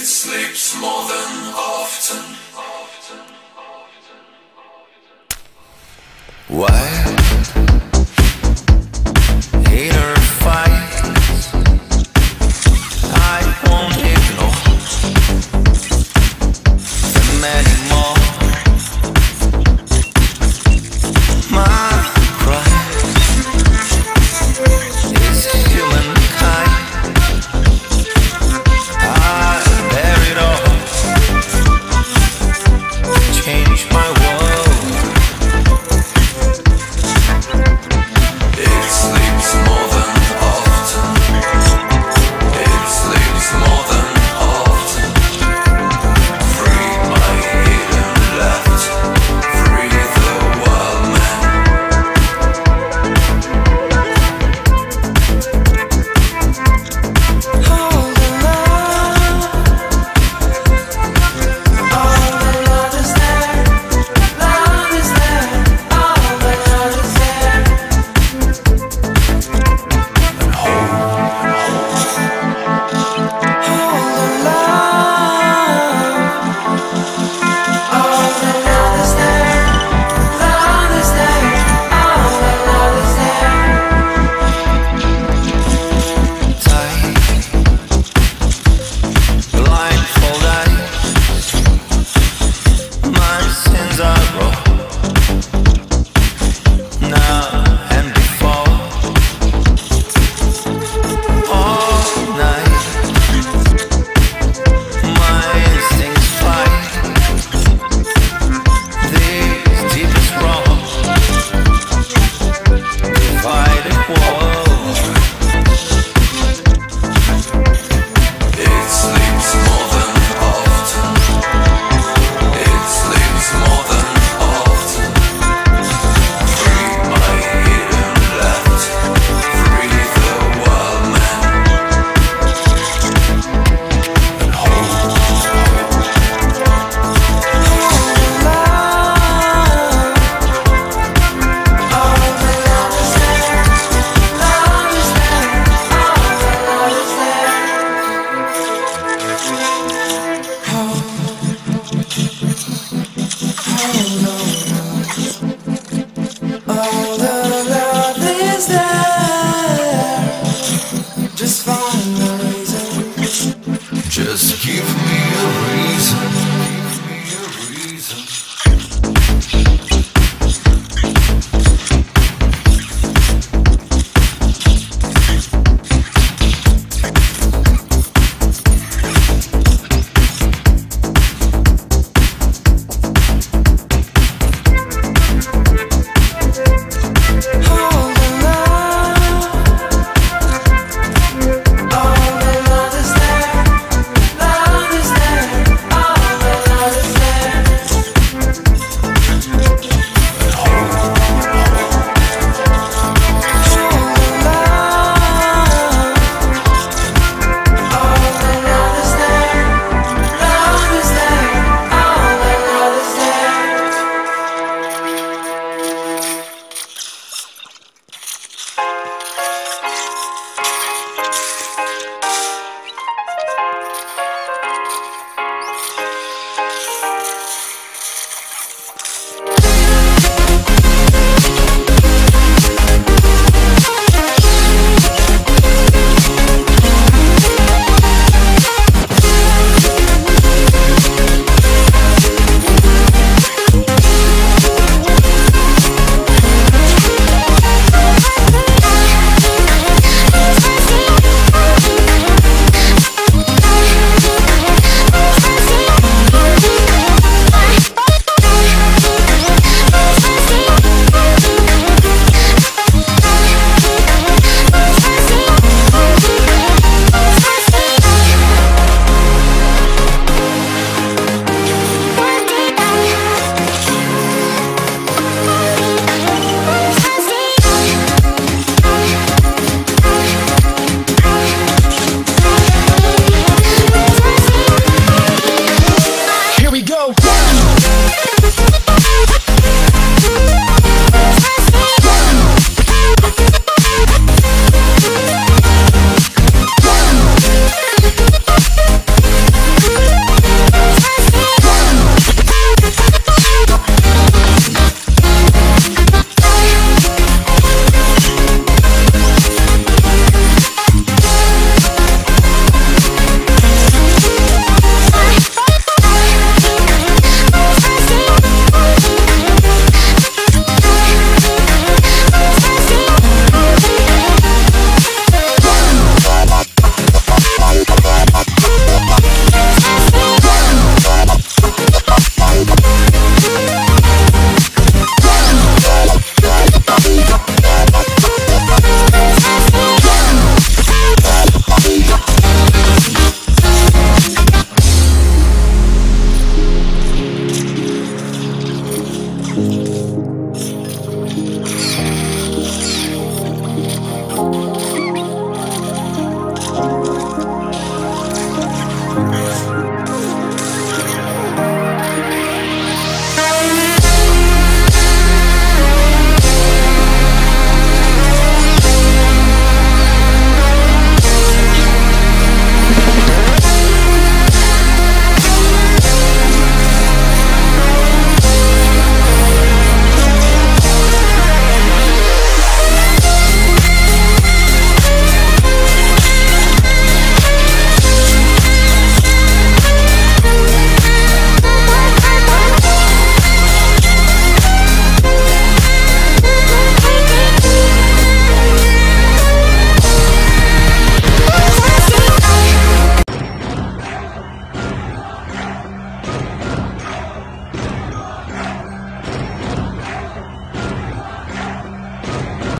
It sleeps more than often. Why?